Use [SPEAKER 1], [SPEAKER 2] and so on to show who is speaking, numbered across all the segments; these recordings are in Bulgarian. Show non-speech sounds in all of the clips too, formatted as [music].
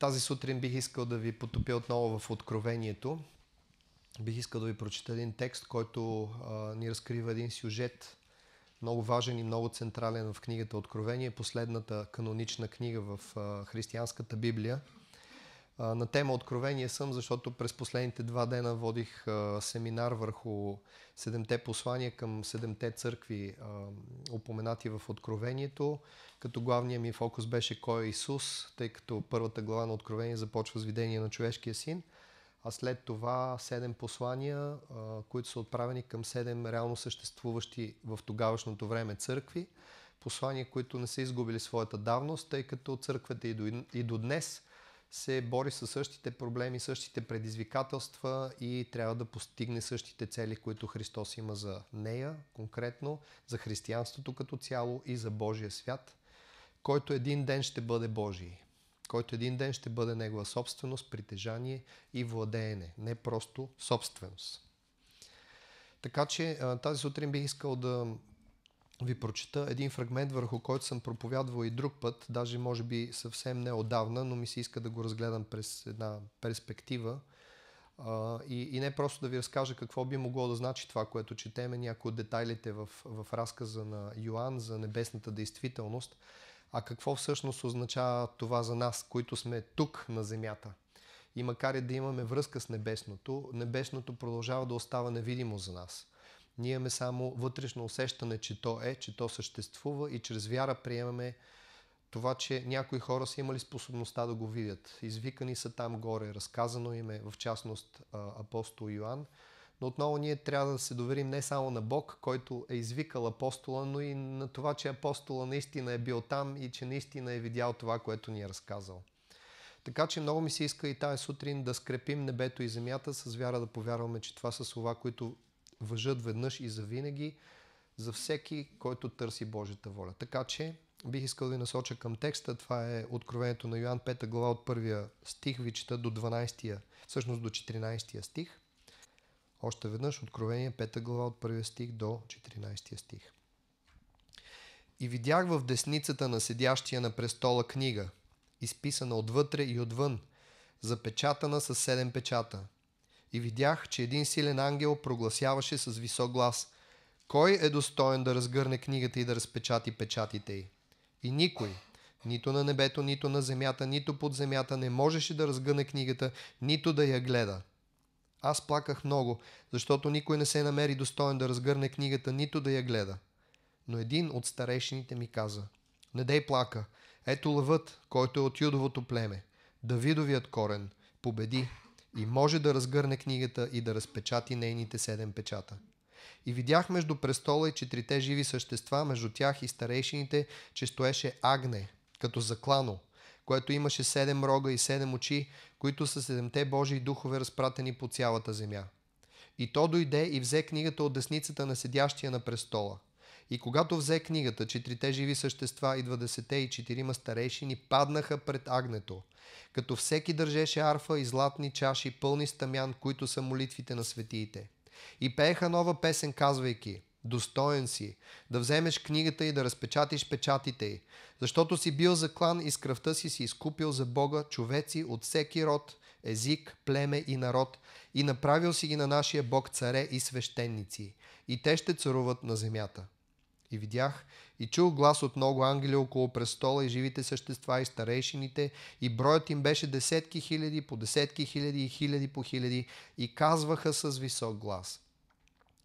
[SPEAKER 1] Тази сутрин бих искал да ви потопя отново в Откровението. Бих искал да ви прочета един текст, който а, ни разкрива един сюжет, много важен и много централен в книгата Откровение, последната канонична книга в а, християнската Библия. На тема Откровение съм, защото през последните два дена водих а, семинар върху седемте послания към седемте църкви, а, упоменати в Откровението, като главният ми фокус беше кой е Исус, тъй като първата глава на Откровение започва с видение на човешкия син, а след това седем послания, а, които са отправени към седем реално съществуващи в тогавашното време църкви, послания, които не са изгубили своята давност, тъй като църквата и до, и до днес се бори с същите проблеми, същите предизвикателства и трябва да постигне същите цели, които Христос има за нея, конкретно, за християнството като цяло и за Божия свят, който един ден ще бъде Божий, който един ден ще бъде Негова собственост, притежание и владеене, не просто собственост. Така че тази сутрин бих искал да ви прочета един фрагмент, върху който съм проповядвал и друг път, даже може би съвсем неодавна, но ми се иска да го разгледам през една перспектива. И, и не просто да ви разкажа какво би могло да значи това, което четеме, някои от детайлите в, в разказа на Йоанн за небесната действителност, а какво всъщност означава това за нас, които сме тук на земята. И макар и да имаме връзка с небесното, небесното продължава да остава невидимо за нас. Ние имаме само вътрешно усещане, че то е, че то съществува и чрез вяра приемаме това, че някои хора са имали способността да го видят. Извикани са там горе, разказано им е в частност апостол Йоанн, но отново ние трябва да се доверим не само на Бог, който е извикал апостола, но и на това, че апостола наистина е бил там и че наистина е видял това, което ни е разказал. Така че много ми се иска и тази сутрин да скрепим небето и земята с вяра да повярваме, че това са слова, които въжат веднъж и завинаги за всеки, който търси Божията воля. Така че бих искал да ви насоча към текста. Това е Откровението на Йоан 5 глава от първия стих, ви чета до 12, всъщност до 14 стих. Още веднъж Откровение 5 глава от първия стих до 14 стих. И видях в десницата на седящия на престола книга, изписана отвътре и отвън, запечатана с седем печата – и видях, че един силен ангел прогласяваше с висок глас Кой е достоен да разгърне книгата и да разпечати печатите й? И никой, нито на небето, нито на земята, нито под земята не можеше да разгърне книгата, нито да я гледа. Аз плаках много, защото никой не се намери достоен да разгърне книгата, нито да я гледа. Но един от старейшините ми каза, не дей плака, ето лъвът, който е от юдовото племе, Давидовият корен, победи и може да разгърне книгата и да разпечати нейните седем печата. И видях между престола и четирите живи същества, между тях и старейшините, че стоеше агне, като заклано, което имаше седем рога и седем очи, които са седемте Божии духове разпратени по цялата земя. И то дойде и взе книгата от десницата на седящия на престола – и когато взе книгата, четирите живи същества и двадесете и четирима старейшини паднаха пред агнето, като всеки държеше арфа и златни чаши, пълни с тамян, които са молитвите на светиите. И пееха нова песен, казвайки Достоен си да вземеш книгата и да разпечатиш печатите й, защото си бил заклан и с кръвта си си изкупил за Бога човеци от всеки род, език, племе и народ и направил си ги на нашия Бог царе и свещеници, и те ще царуват на земята. И видях и чул глас от много ангели около престола и живите същества и старейшините, и броят им беше десетки хиляди, по десетки хиляди и хиляди по хиляди, и казваха с висок глас.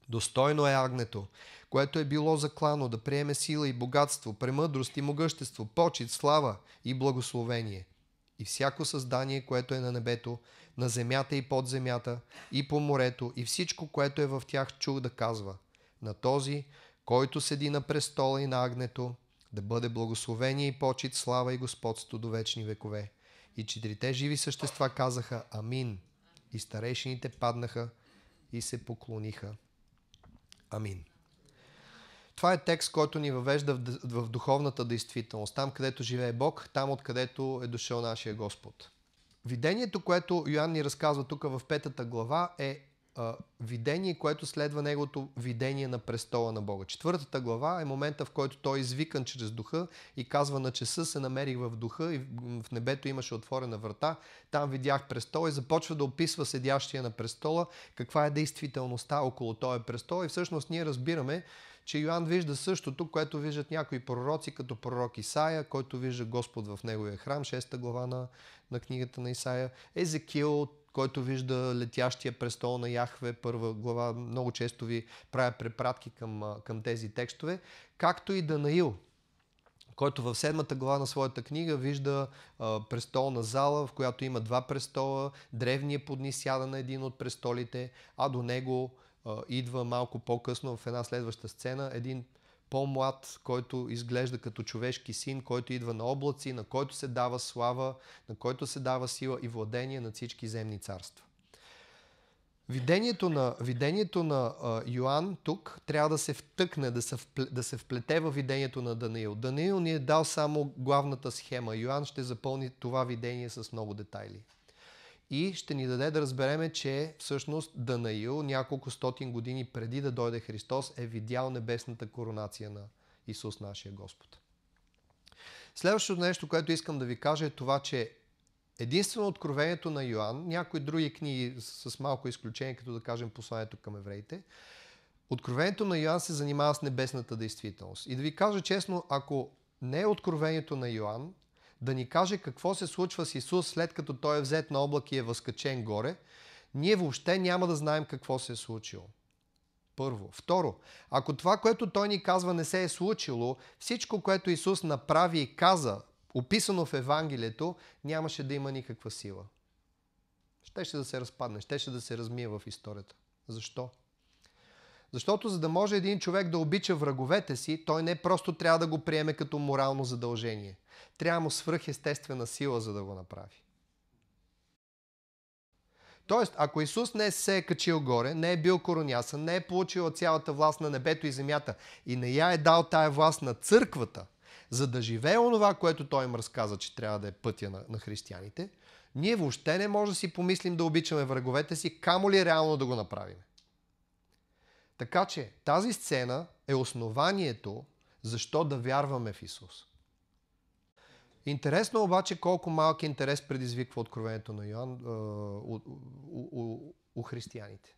[SPEAKER 1] Достойно е агнето, което е било заклано да приеме сила и богатство, премъдрост и могъщество, почет, слава и благословение. И всяко създание, което е на небето, на земята и под земята, и по морето, и всичко, което е в тях, чух да казва. На този, който седи на престола и на агнето, да бъде благословение и почет, слава и господство до вечни векове. И четирите живи същества казаха Амин. И старейшините паднаха и се поклониха. Амин. Това е текст, който ни въвежда в духовната действителност. Там, където живее Бог, там, откъдето е дошъл нашия Господ. Видението, което Йоанн ни разказва тук в петата глава е видение, което следва неговото видение на престола на Бога. Четвъртата глава е момента, в който той е извикан чрез духа и казва на часа се намерих в духа и в небето имаше отворена врата. Там видях престола и започва да описва седящия на престола, каква е действителността около този престол. И всъщност ние разбираме, че Йоанн вижда същото, което виждат някои пророци, като пророк Исаия, който вижда Господ в неговия храм, 6 глава на, на книгата на Исаия. Езекил, който вижда летящия престол на Яхве, първа глава, много често ви правя препратки към, към тези текстове, както и Данаил, който в седмата глава на своята книга вижда а, престолна зала, в която има два престола, древния подни сяда на един от престолите, а до него а, идва малко по-късно в една следваща сцена един по-млад, който изглежда като човешки син, който идва на облаци, на който се дава слава, на който се дава сила и владение на всички земни царства. Видението на, видението на а, Йоанн тук трябва да се втъкне, да се, впле, да се вплете в видението на Даниил. Даниил ни е дал само главната схема. Йоанн ще запълни това видение с много детайли. И ще ни даде да разбереме, че всъщност Данаил няколко стотин години преди да дойде Христос е видял небесната коронация на Исус нашия Господ. Следващото нещо, което искам да ви кажа е това, че единствено откровението на Йоанн, някои други книги с малко изключение, като да кажем посланието към евреите, откровението на Йоанн се занимава с небесната действителност. И да ви кажа честно, ако не е откровението на Йоанн, да ни каже какво се случва с Исус след като Той е взет на облак и е възкачен горе, ние въобще няма да знаем какво се е случило. Първо. Второ, ако това, което Той ни казва, не се е случило, всичко, което Исус направи и каза, описано в Евангелието, нямаше да има никаква сила. Щеше да се разпадне, щеше да се размие в историята. Защо? Защото за да може един човек да обича враговете си, той не просто трябва да го приеме като морално задължение. Трябва му свръхестествена сила, за да го направи. Тоест, ако Исус не се е качил горе, не е бил коронясан, не е получил цялата власт на небето и земята и не я е дал тая власт на църквата, за да живее онова, което той им разказа, че трябва да е пътя на, на християните, ние въобще не може да си помислим да обичаме враговете си, камо ли реално да го направим. Така че тази сцена е основанието защо да вярваме в Исус. Интересно обаче колко малък интерес предизвиква откровението на Йоанн у, у, у, у християните.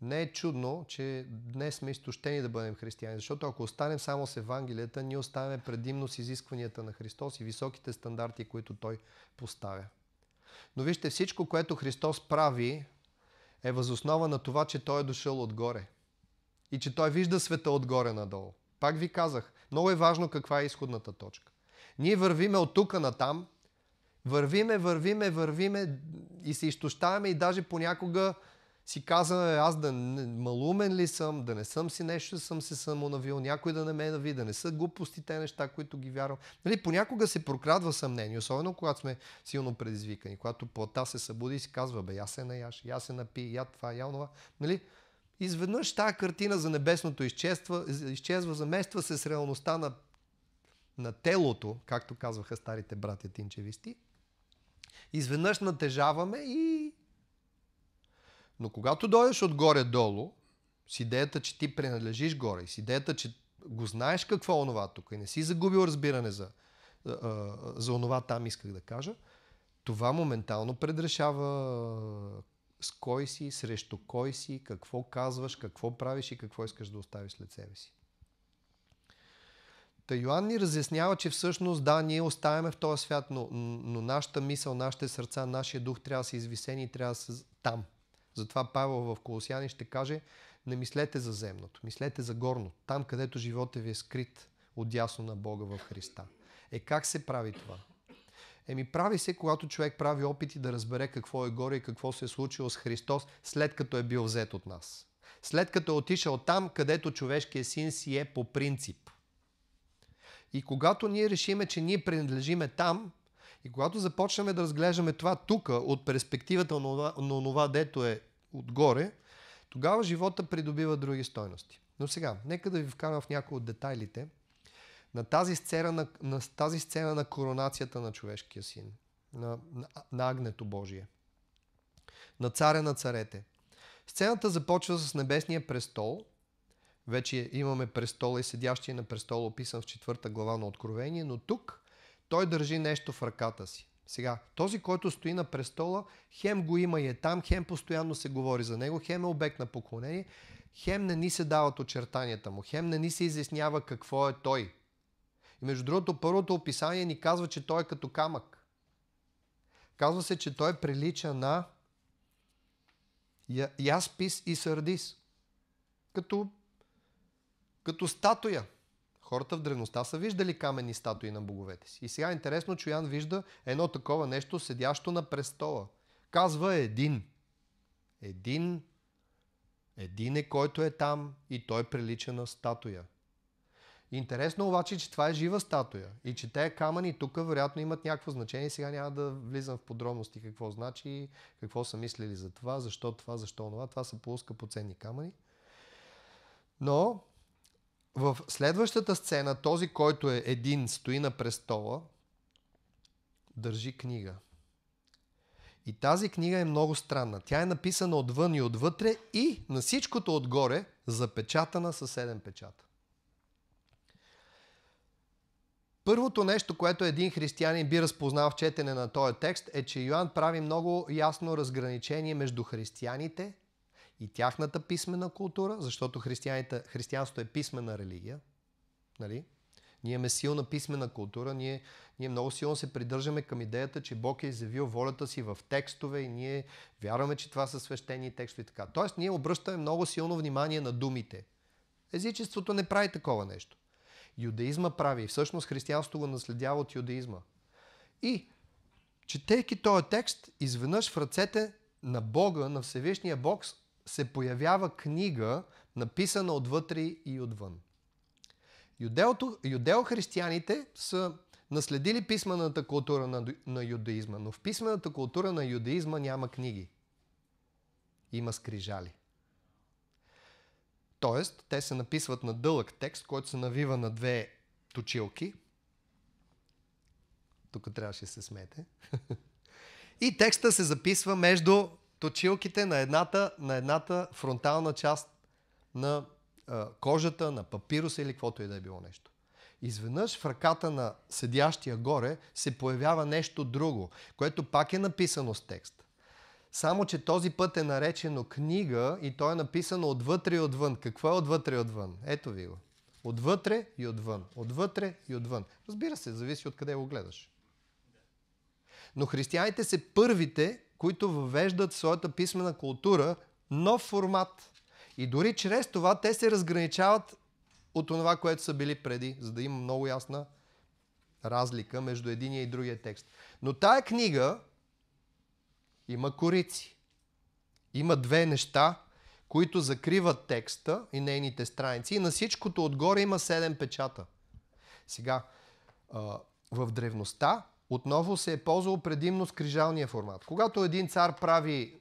[SPEAKER 1] Не е чудно, че днес сме изтощени да бъдем християни, защото ако останем само с Евангелията, ние оставяме предимно с изискванията на Христос и високите стандарти, които Той поставя. Но вижте, всичко, което Христос прави, е възоснова на това, че Той е дошъл отгоре. И че Той вижда света отгоре надолу. Пак ви казах, много е важно каква е изходната точка. Ние вървиме от тук на там, вървиме, вървиме, вървиме и се изтощаваме и даже понякога си казваме, аз да малумен ли съм, да не съм си нещо, съм се самонавил, някой да не ме нави, да не са глупостите неща, които ги вярвам. Нали, понякога се прокрадва съмнение, особено когато сме силно предизвикани, когато плата се събуди и си казва, бе, я се наяш, я се напи, я това, я това. Нали? Изведнъж тази картина за небесното изчезва, изчезва замества се с реалността на, на телото, както казваха старите братя тинчевисти. Изведнъж натежаваме и но когато дойдеш отгоре долу, с идеята, че ти принадлежиш горе, с идеята, че го знаеш какво е онова тук и не си загубил разбиране за, за онова там исках да кажа, това моментално предрешава с кой си, срещу кой си, какво казваш, какво правиш и какво искаш да оставиш след себе си. Та Йоанн ни разяснява, че всъщност да, ние оставяме в този свят, но, но нашата мисъл, нашите сърца, нашия дух трябва да са извисени и трябва да са там. Затова Павел в Колосяни ще каже, не мислете за земното, мислете за горно, там където живота ви е скрит отясно на Бога в Христа. Е как се прави това? Еми прави се, когато човек прави опити да разбере какво е горе и какво се е случило с Христос, след като е бил взет от нас. След като е отишъл там, където човешкият син си е по принцип. И когато ние решиме, че ние принадлежиме там, и когато започнем да разглеждаме това тук, от перспективата на това, дето е отгоре, тогава живота придобива други стойности. Но сега, нека да ви вкарам в някои от детайлите на тази сцена на, на, тази сцена на коронацията на човешкия син, на, на, на агнето Божие, на царя на царете. Сцената започва с небесния престол. Вече имаме престола и седящия на престола, описан в четвърта глава на Откровение, но тук той държи нещо в ръката си. Сега, този, който стои на престола, хем го има и е там, хем постоянно се говори за него, хем е обект на поклонение, хем не ни се дават очертанията му, хем не ни се изяснява какво е той. И между другото, първото описание ни казва, че той е като камък. Казва се, че той прилича на яспис и сардис. Като, като статуя. Хората в древността са виждали каменни статуи на боговете си. И сега е интересно, че Ян вижда едно такова нещо, седящо на престола. Казва един. Един. Един е който е там и той прилича на статуя. Интересно обаче, че това е жива статуя и че те камъни тук вероятно имат някакво значение. Сега няма да влизам в подробности какво значи, какво са мислили за това, защо това, защо това. Това са полускъпоценни камъни. Но в следващата сцена, този, който е един, стои на престола, държи книга. И тази книга е много странна. Тя е написана отвън и отвътре и на всичкото отгоре запечатана със седем печата. Първото нещо, което един християнин би разпознал в четене на този текст е, че Йоанн прави много ясно разграничение между християните и тяхната писмена култура, защото християнството е писмена религия. Нали? Ние имаме силна писмена култура, ние, ние много силно се придържаме към идеята, че Бог е изявил волята си в текстове и ние вярваме, че това са свещени текстове и така. Тоест, ние обръщаме много силно внимание на думите. Езичеството не прави такова нещо. Юдаизма прави. Всъщност християнството го наследява от юдаизма. И, четейки този текст, изведнъж в ръцете на Бога, на Всевишния Бог, се появява книга, написана отвътре и отвън. Юдео-християните са наследили писмената култура на, на юдаизма, но в писмената култура на юдаизма няма книги. Има скрижали. Тоест, те се написват на дълъг текст, който се навива на две точилки. Тук трябваше да се смете. [laughs] И текста се записва между точилките на едната, на едната фронтална част на а, кожата, на папируса или каквото и да е било нещо. Изведнъж в ръката на седящия горе се появява нещо друго, което пак е написано с текст. Само, че този път е наречено книга и то е написано отвътре и отвън. Какво е отвътре и отвън? Ето ви го. Отвътре и отвън. Отвътре и отвън. Разбира се, зависи от къде го гледаш. Но християните са първите, които въвеждат в своята писмена култура нов формат. И дори чрез това те се разграничават от това, което са били преди, за да има много ясна разлика между единия и другия текст. Но тая книга има корици. Има две неща, които закриват текста и нейните страници. И на всичкото отгоре има седем печата. Сега, в древността отново се е ползвал предимно с крижалния формат. Когато един цар прави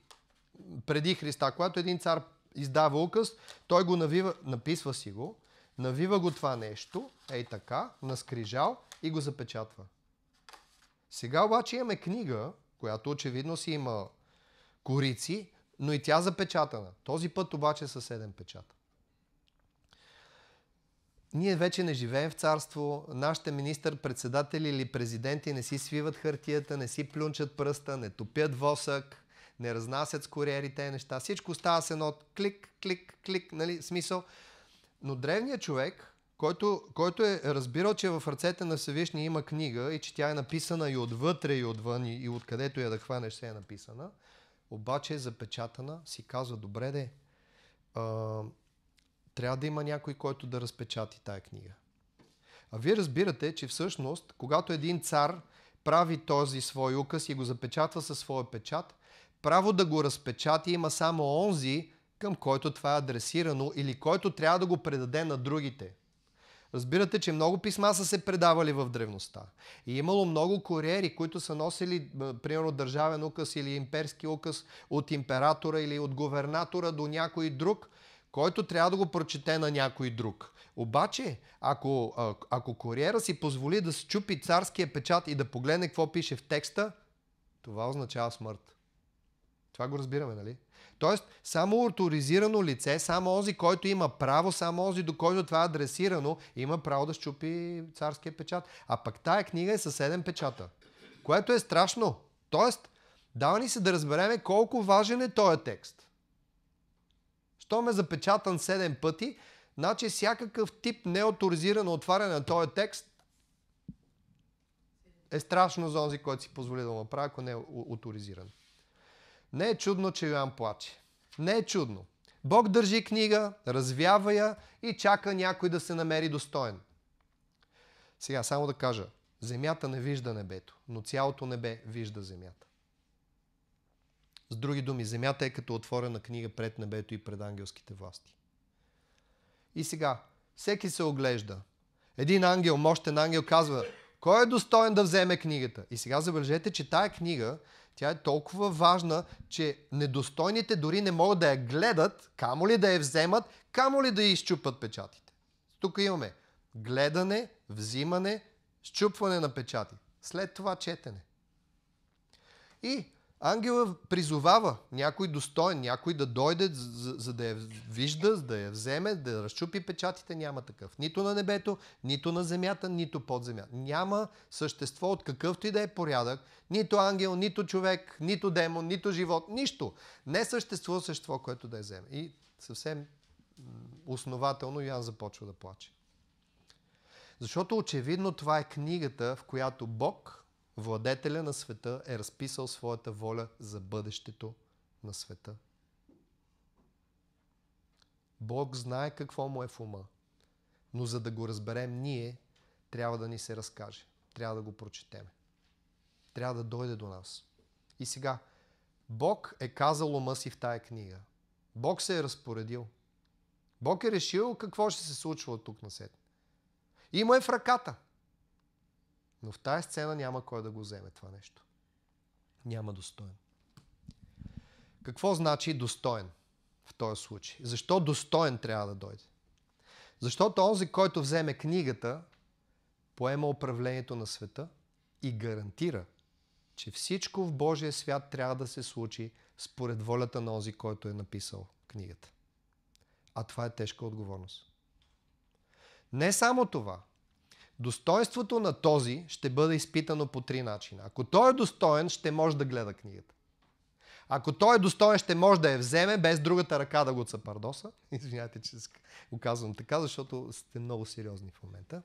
[SPEAKER 1] преди Христа, когато един цар издава указ, той го навива, написва си го, навива го това нещо, ей така, на скрижал и го запечатва. Сега обаче имаме книга, която очевидно си има корици, но и тя запечатана. Този път обаче са седем печата. Ние вече не живеем в царство, нашите министър-председатели или президенти не си свиват хартията, не си плюнчат пръста, не топят восък, не разнасят с куриери тези неща. Всичко става с едно клик, клик, клик, нали, смисъл. Но древният човек който, който е разбирал, че в ръцете на Всевишния има книга и че тя е написана и отвътре, и отвън, и, и откъдето я да хванеш се е написана, обаче е запечатана, си казва, добре де, а, трябва да има някой, който да разпечати тая книга. А вие разбирате, че всъщност, когато един цар прави този свой указ и го запечатва със своя печат, право да го разпечати има само онзи, към който това е адресирано или който трябва да го предаде на другите – Разбирате, че много писма са се предавали в древността. И имало много куриери, които са носили, примерно, държавен указ или имперски указ от императора или от губернатора до някой друг, който трябва да го прочете на някой друг. Обаче, ако, ако куриера си позволи да счупи царския печат и да погледне какво пише в текста, това означава смърт. Това го разбираме, нали? Тоест, само авторизирано лице, само онзи, който има право, само онзи, до който това е адресирано, има право да щупи царския печат. А пък тая книга е със 7 печата. Което е страшно. Тоест, дава ни се да разбереме колко важен е този текст. Щом е запечатан 7 пъти, значи всякакъв тип неоторизирано отваряне на този текст е страшно за онзи, който си позволи да го направи, ако не е авторизиран. Не е чудно, че Йоан плаче. Не е чудно. Бог държи книга, развява я и чака някой да се намери достоен. Сега само да кажа. Земята не вижда небето, но цялото небе вижда земята. С други думи, земята е като отворена книга пред небето и пред ангелските власти. И сега, всеки се оглежда. Един ангел, мощен ангел казва, кой е достоен да вземе книгата? И сега забележете, че тая книга, тя е толкова важна, че недостойните дори не могат да я гледат, камо ли да я вземат, камо ли да я изчупат печатите. Тук имаме гледане, взимане, щупване на печати. След това четене. И ангела призовава някой достоен, някой да дойде, за, за да я вижда, за да я вземе, да разчупи печатите. Няма такъв. Нито на небето, нито на земята, нито под земята. Няма същество от какъвто и да е порядък, нито ангел, нито човек, нито демон, нито живот, нищо. Не съществува същество, което да я вземе. И съвсем основателно Йоан започва да плаче. Защото очевидно това е книгата, в която Бог, владетеля на света, е разписал своята воля за бъдещето на света. Бог знае какво му е в ума, но за да го разберем ние, трябва да ни се разкаже. Трябва да го прочетеме. Трябва да дойде до нас. И сега, Бог е казал ума си в тая книга. Бог се е разпоредил. Бог е решил какво ще се случва от тук на сетне. Има е в ръката. Но в тази сцена няма кой да го вземе това нещо. Няма достоен. Какво значи достоен в този случай? Защо достоен трябва да дойде? Защото онзи, който вземе книгата, поема управлението на света и гарантира, че всичко в Божия свят трябва да се случи според волята на онзи, който е написал книгата. А това е тежка отговорност. Не само това. Достоинството на този ще бъде изпитано по три начина. Ако той е достоен, ще може да гледа книгата. Ако той е достоен, ще може да я вземе, без другата ръка да го цапардоса. [laughs] Извинявайте, че го казвам така, защото сте много сериозни в момента.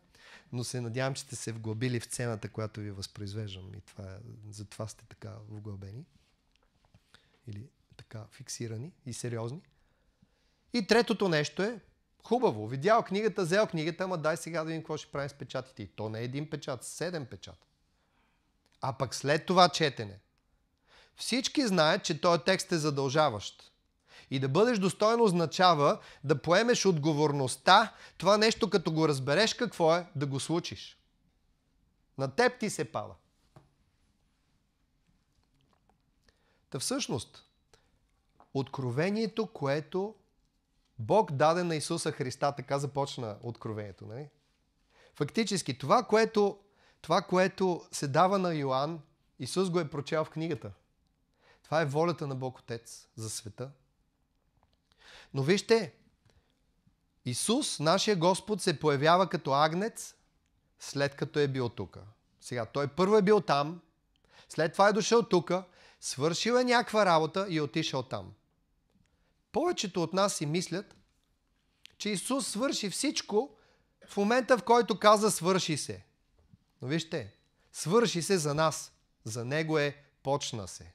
[SPEAKER 1] Но се надявам, че сте се вглъбили в цената, която ви възпроизвеждам. И това, е, затова сте така вглъбени. Или така фиксирани и сериозни. И третото нещо е Хубаво, видял книгата, взел книгата, ама дай сега да видим какво ще правим с печатите. И то не е един печат, седем печата. А пък след това четене. Всички знаят, че този текст е задължаващ. И да бъдеш достоен означава да поемеш отговорността, това нещо като го разбереш какво е, да го случиш. На теб ти се пада. Та всъщност, откровението, което Бог даде на Исуса Христа, така започна откровението. Нали? Фактически, това което, това, което се дава на Йоанн, Исус го е прочел в книгата. Това е волята на Бог Отец за света. Но вижте, Исус, нашия Господ, се появява като агнец, след като е бил тук. Сега, той първо е бил там, след това е дошъл тук, свършил е някаква работа и е отишъл там. Повечето от нас си мислят, че Исус свърши всичко в момента, в който каза свърши се. Но вижте, свърши се за нас. За Него е почна се.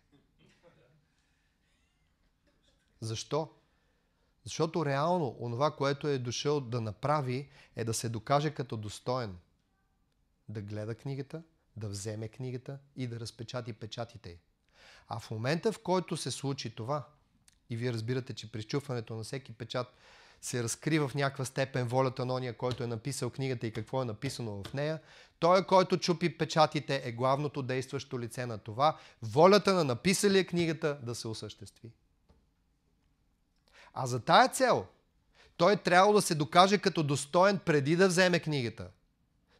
[SPEAKER 1] Защо? Защото реално онова, което е дошъл да направи, е да се докаже като достоен. Да гледа книгата, да вземе книгата и да разпечати печатите А в момента, в който се случи това, и вие разбирате, че при изчупването на всеки печат се разкрива в някаква степен волята на ония, който е написал книгата и какво е написано в нея. Той, който чупи печатите, е главното действащо лице на това. Волята на написалия книгата да се осъществи. А за тая цел, той е трябва да се докаже като достоен преди да вземе книгата.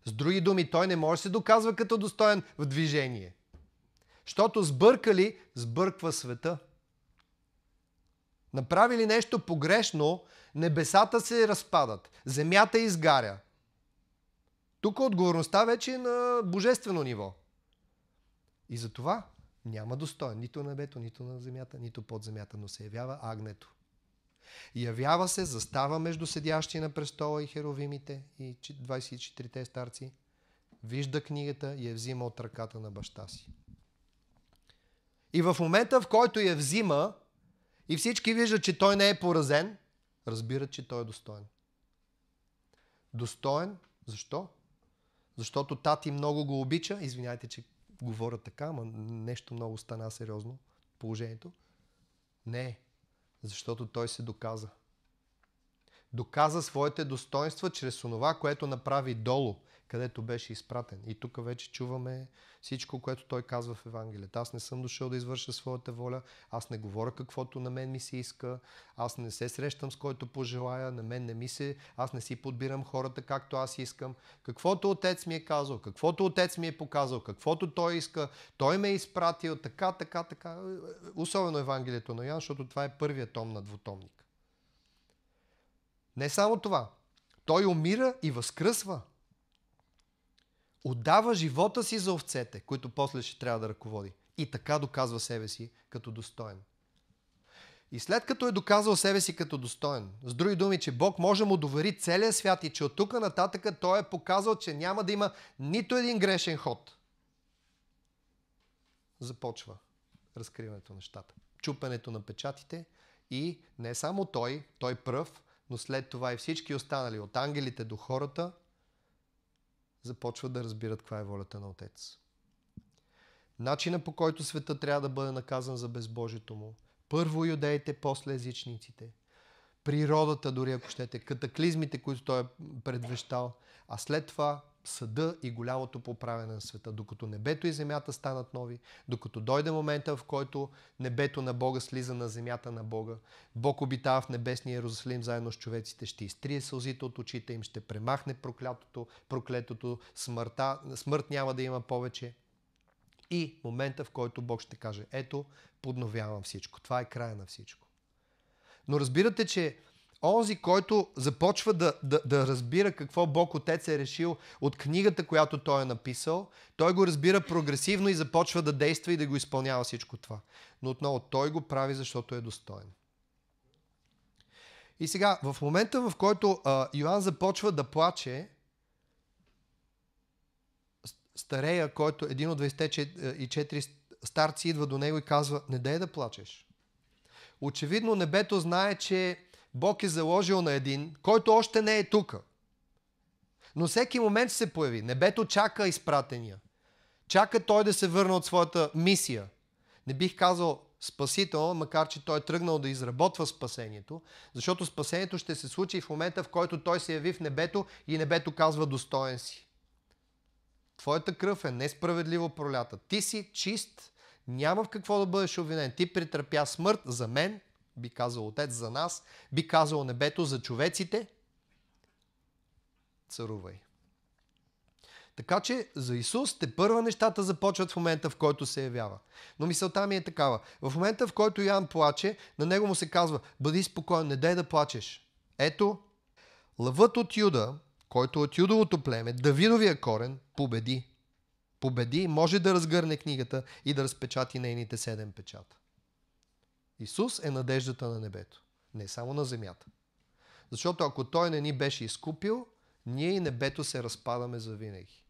[SPEAKER 1] С други думи, той не може да се доказва като достоен в движение. Защото сбъркали, сбърква света. Направили нещо погрешно, небесата се разпадат, земята изгаря. Тук отговорността вече е на божествено ниво. И за това няма достоен нито на небето, нито на земята, нито под земята, но се явява агнето. Явява се, застава между седящи на престола и херовимите и 24-те старци, вижда книгата и я взима от ръката на баща си. И в момента, в който я взима и всички виждат, че той не е поразен, разбират, че той е достоен. Достоен, защо? Защото тати много го обича. Извиняйте, че говоря така, но нещо много стана сериозно положението. Не, защото той се доказа. Доказа своите достоинства чрез онова, което направи долу където беше изпратен. И тук вече чуваме всичко, което той казва в Евангелието. Аз не съм дошъл да извърша своята воля, аз не говоря каквото на мен ми се иска, аз не се срещам с който пожелая, на мен не ми се, аз не си подбирам хората както аз искам. Каквото отец ми е казал, каквото отец ми е показал, каквото той иска, той ме е изпратил, така, така, така. Особено Евангелието на Ян, защото това е първият том на двутомник. Не само това. Той умира и възкръсва отдава живота си за овцете, които после ще трябва да ръководи. И така доказва себе си като достоен. И след като е доказал себе си като достоен, с други думи, че Бог може му довери целия свят и че от тук нататък той е показал, че няма да има нито един грешен ход, започва разкриването на нещата. Чупенето на печатите и не само той, той пръв, но след това и всички останали, от ангелите до хората – започват да разбират каква е волята на Отец. Начина по който света трябва да бъде наказан за безбожието му. Първо юдеите, после езичниците. Природата, дори ако щете, катаклизмите, които той е предвещал, а след това съда и голямото поправяне на света, докато небето и земята станат нови, докато дойде момента, в който небето на Бога слиза на земята на Бога, Бог обитава в небесния Иерусалим заедно с човеците, ще изтрие сълзите от очите им, ще премахне проклятото, проклетото, смъртта, смърт няма да има повече. И момента, в който Бог ще каже, ето, подновявам всичко. Това е края на всичко. Но разбирате, че онзи, който започва да, да, да разбира какво Бог Отец е решил от книгата, която той е написал, той го разбира прогресивно и започва да действа и да го изпълнява всичко това. Но отново той го прави, защото е достоен. И сега, в момента, в който а, Йоанн започва да плаче, старея, който един от 24 старци идва до него и казва, не дай да плачеш. Очевидно небето знае, че Бог е заложил на един, който още не е тук. Но всеки момент се появи. Небето чака изпратения. Чака той да се върне от своята мисия. Не бих казал спасител, макар че той е тръгнал да изработва спасението, защото спасението ще се случи в момента, в който той се яви в небето и небето казва достоен си. Твоята кръв е несправедливо пролята. Ти си чист, няма в какво да бъдеш обвинен. Ти претърпя смърт за мен би казал Отец за нас, би казал небето за човеците, царувай. Така че за Исус те първа нещата започват в момента, в който се явява. Но мисълта ми е такава. В момента, в който Ян плаче, на него му се казва, бъди спокоен, не дай да плачеш. Ето, лъвът от Юда, който от Юдовото племе, Давидовия корен, победи. Победи, може да разгърне книгата и да разпечати нейните седем печата. Исус е надеждата на небето, не само на земята. Защото ако Той не ни беше изкупил, ние и небето се разпадаме за винаги.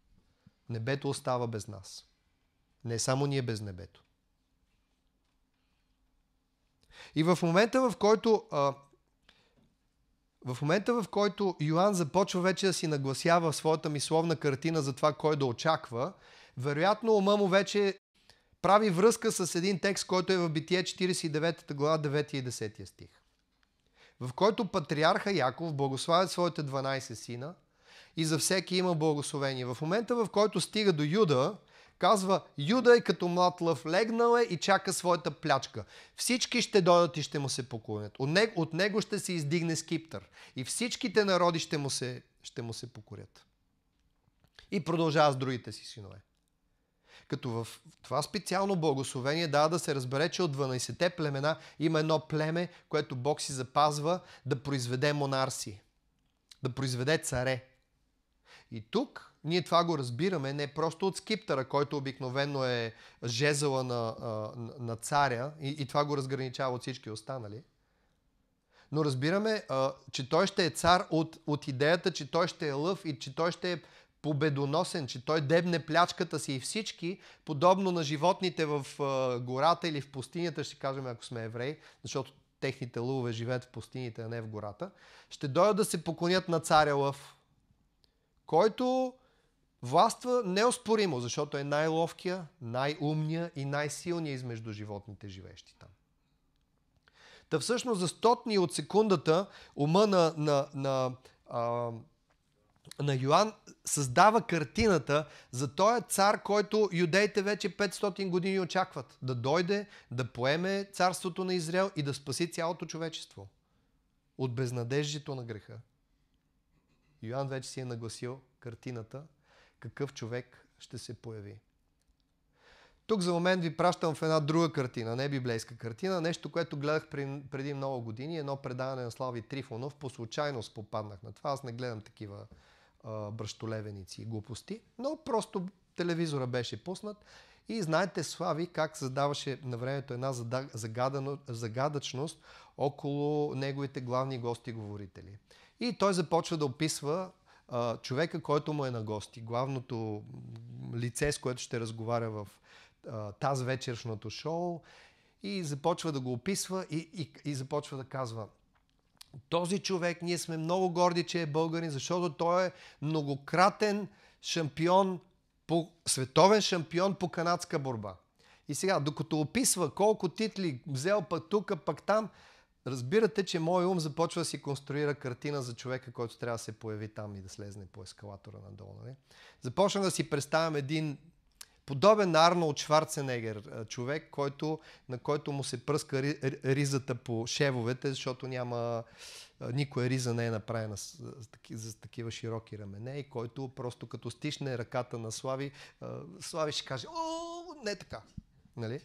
[SPEAKER 1] Небето остава без нас. Не само ние без небето. И в момента, в който а, в момента, в който Йоанн започва вече да си нагласява своята мисловна картина за това кой да очаква, вероятно ума му вече прави връзка с един текст, който е в Битие 49 глава 9 и 10 стих. В който патриарха Яков благославя своите 12 сина и за всеки има благословение. В момента, в който стига до Юда, казва, Юда е като млад лъв, легнал е и чака своята плячка. Всички ще дойдат и ще му се поклонят. От него, от него ще се издигне скиптър. И всичките народи ще му се, ще му се покорят. И продължава с другите си синове. Като в това специално благословение дава да се разбере, че от 12-те племена има едно племе, което Бог си запазва да произведе монарси, да произведе царе. И тук ние това го разбираме не просто от скиптъра, който обикновено е жезъла на, на царя и, и това го разграничава от всички останали. Но разбираме, а, че той ще е цар от, от идеята, че той ще е лъв и че той ще е победоносен, че той дебне плячката си и всички, подобно на животните в гората или в пустинята, ще кажем, ако сме евреи, защото техните лъвове живеят в пустините, а не в гората, ще дойдат да се поклонят на царя лъв, който властва неоспоримо, защото е най-ловкия, най-умния и най-силния измежду животните живещи там. Та всъщност за стотни от секундата ума на, на, на, а, на Йоанн създава картината за този цар, който юдеите вече 500 години очакват. Да дойде, да поеме царството на Израел и да спаси цялото човечество от безнадеждето на греха. Йоанн вече си е нагласил картината какъв човек ще се появи. Тук за момент ви пращам в една друга картина, не библейска картина, нещо, което гледах преди много години, едно предаване на Слави Трифонов, по случайност попаднах на това, аз не гледам такива а, бръщолевеници и глупости, но просто телевизора беше пуснат и знаете Слави как създаваше на времето една загадъчност около неговите главни гости-говорители. И той започва да описва а, човека, който му е на гости, главното лице, с което ще разговаря в тази вечершното шоу и започва да го описва и, и, и започва да казва този човек, ние сме много горди, че е българин, защото той е многократен шампион, по, световен шампион по канадска борба. И сега, докато описва колко титли взел пък тук, пък там, разбирате, че мой ум започва да си конструира картина за човека, който трябва да се появи там и да слезне по ескалатора надолу. Нали? Започна да си представям един Подобен на Арнолд Шварценегер, човек, който, на който му се пръска ризата по шевовете, защото няма никоя риза не е направена за такива широки рамене и който просто като стишне ръката на Слави, Слави ще каже, о, не така. Нали?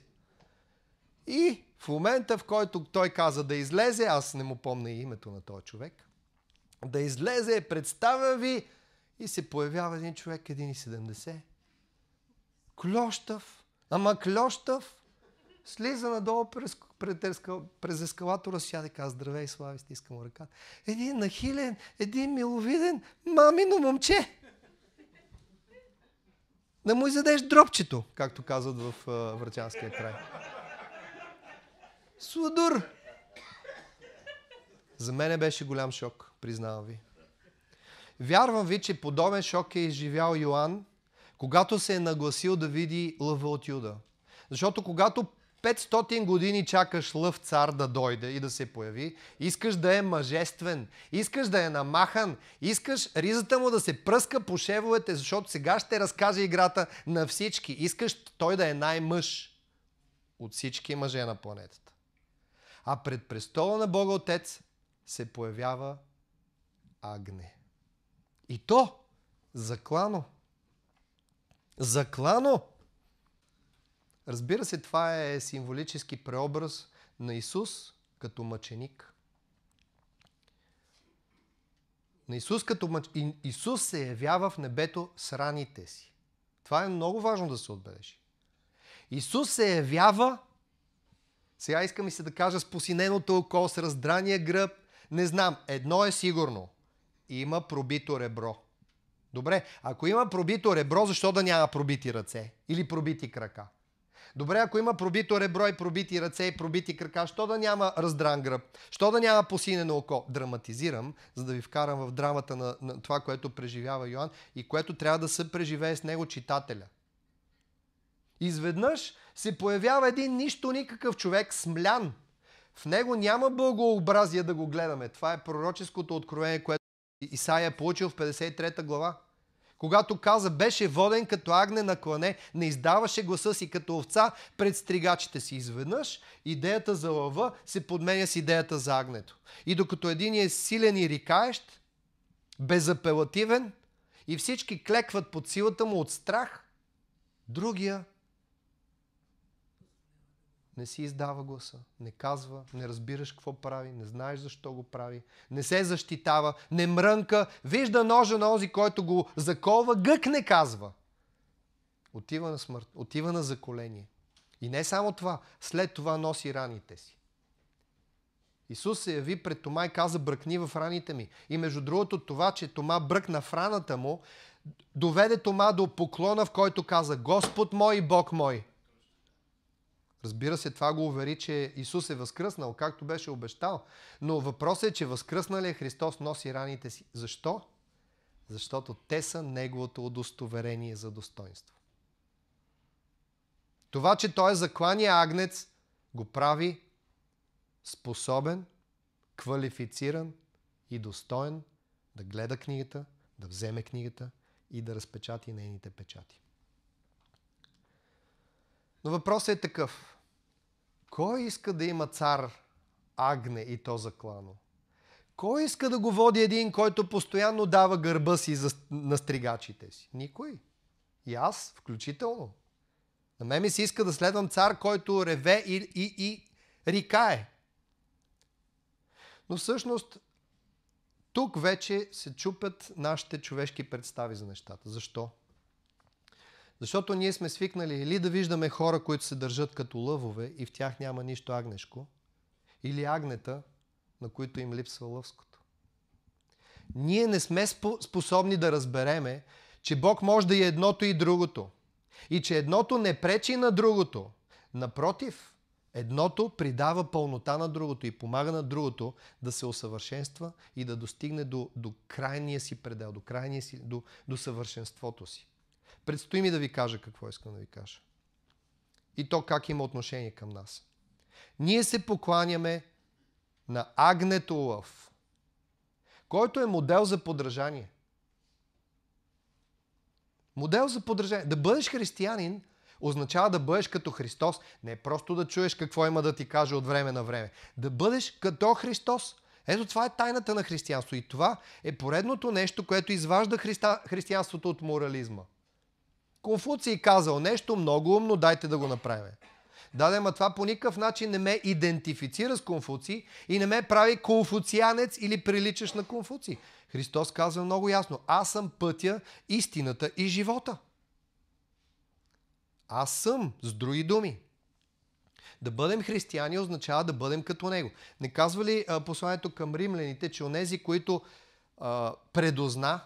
[SPEAKER 1] И в момента, в който той каза да излезе, аз не му помня името на този човек, да излезе, представя ви и се появява един човек 1,70 клющав, ама клющав, слиза надолу през, през, през ескалатора, сяда и казва, здравей, Слави, стискам му ръката. Един нахилен, един миловиден, мамино момче. Да му изядеш дропчето, както казват в uh, Врачанския край. Сладур! За мен беше голям шок, признавам ви. Вярвам ви, че подобен шок е изживял Йоанн когато се е нагласил да види лъва от Юда. Защото когато 500 години чакаш лъв цар да дойде и да се появи, искаш да е мъжествен, искаш да е намахан, искаш ризата му да се пръска по шевовете, защото сега ще разкаже играта на всички. Искаш той да е най-мъж от всички мъже на планетата. А пред престола на Бога Отец се появява Агне. И то заклано. Заклано! Разбира се, това е символически преобраз на Исус като мъченик. На Исус като мъч... Исус се явява в небето с раните си. Това е много важно да се отбележи. Исус се явява, сега искам и се да кажа, с посиненото око, с раздрания гръб. Не знам, едно е сигурно. Има пробито ребро. Добре, ако има пробито ребро, защо да няма пробити ръце? Или пробити крака? Добре, ако има пробито ребро и пробити ръце и пробити крака, що да няма раздран гръб? Що да няма посинено око? Драматизирам, за да ви вкарам в драмата на, на това, което преживява Йоанн и което трябва да се преживее с него читателя. Изведнъж се появява един нищо никакъв човек, смлян. В него няма благообразие да го гледаме. Това е пророческото откровение, което Исаия е получил в 53 глава. Когато каза, беше воден като агне на клане, не издаваше гласа си като овца пред стригачите си. Изведнъж идеята за лъва се подменя с идеята за агнето. И докато един е силен и рикаещ, безапелативен и всички клекват под силата му от страх, Другия не си издава гласа, не казва, не разбираш какво прави, не знаеш защо го прави, не се защитава, не мрънка, вижда ножа на онзи, който го заколва, гък не казва. Отива на смърт, отива на заколение. И не само това, след това носи раните си. Исус се яви пред Тома и каза, бръкни в раните ми. И между другото това, че Тома бръкна в раната му, доведе Тома до поклона, в който каза, Господ мой и Бог мой. Разбира се, това го увери, че Исус е възкръснал, както беше обещал. Но въпросът е, че възкръсналият Христос носи раните си. Защо? Защото те са Неговото удостоверение за достоинство. Това, че Той е заклания агнец, го прави способен, квалифициран и достоен да гледа книгата, да вземе книгата и да разпечати нейните печати. Но въпросът е такъв. Кой иска да има цар Агне и то заклано? Кой иска да го води един, който постоянно дава гърба си за, на стригачите си? Никой. И аз, включително. На мен ми се иска да следвам цар, който реве и, и, и рикае. Но всъщност тук вече се чупят нашите човешки представи за нещата. Защо? Защото ние сме свикнали или да виждаме хора, които се държат като лъвове и в тях няма нищо агнешко, или агнета, на които им липсва лъвското. Ние не сме способни да разбереме, че Бог може да е едното и другото. И че едното не пречи на другото. Напротив, едното придава пълнота на другото и помага на другото да се усъвършенства и да достигне до, до крайния си предел, до, крайния си, до, до съвършенството си. Предстои ми да ви кажа какво искам да ви кажа. И то как има отношение към нас. Ние се покланяме на агнето лъв, който е модел за подражание. Модел за подражание. Да бъдеш християнин означава да бъдеш като Христос. Не просто да чуеш какво има да ти каже от време на време. Да бъдеш като Христос. Ето това е тайната на християнство. И това е поредното нещо, което изважда христа, християнството от морализма. Конфуций казал нещо много умно, дайте да го направим. Да, ма това по никакъв начин не ме идентифицира с Конфуций и не ме прави конфуцианец или приличаш на Конфуций. Христос казва много ясно, аз съм пътя, истината и живота. Аз съм, с други думи. Да бъдем християни означава да бъдем като Него. Не казва ли а, посланието към римляните, че онези, които а, предозна,